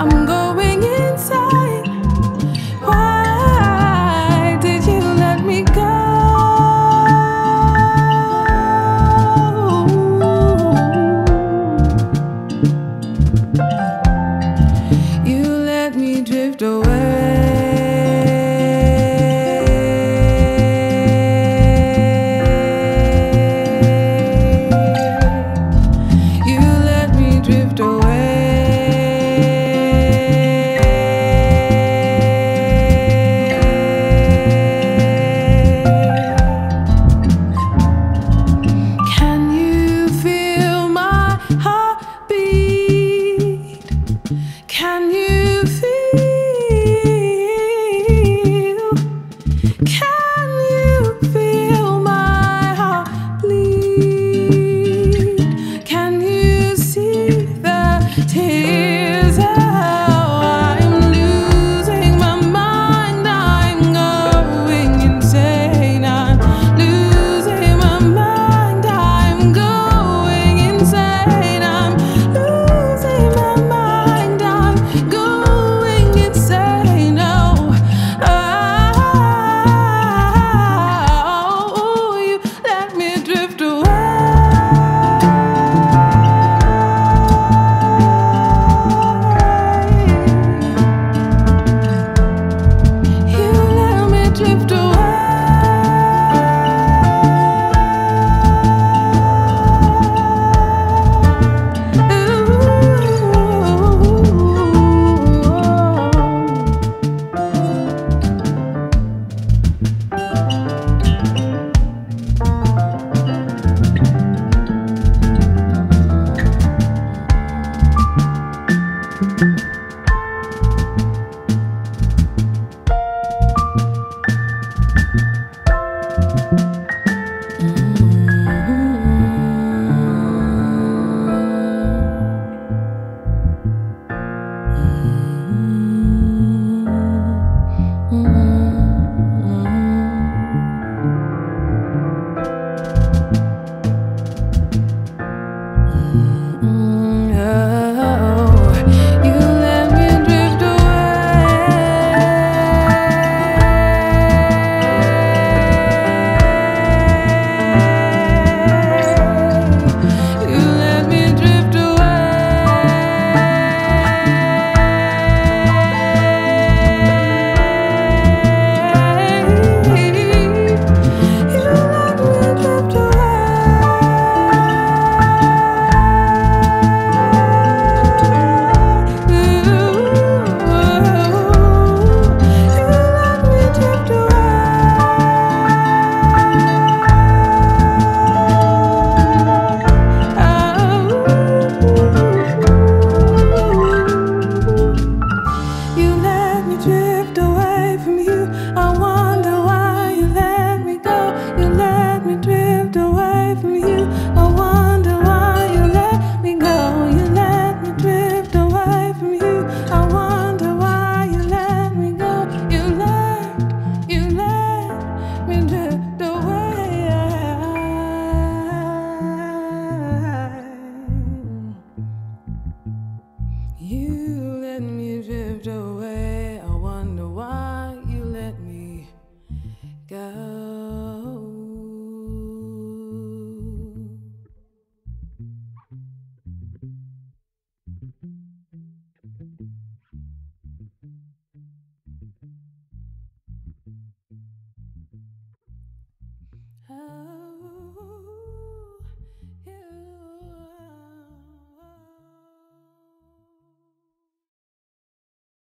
I'm going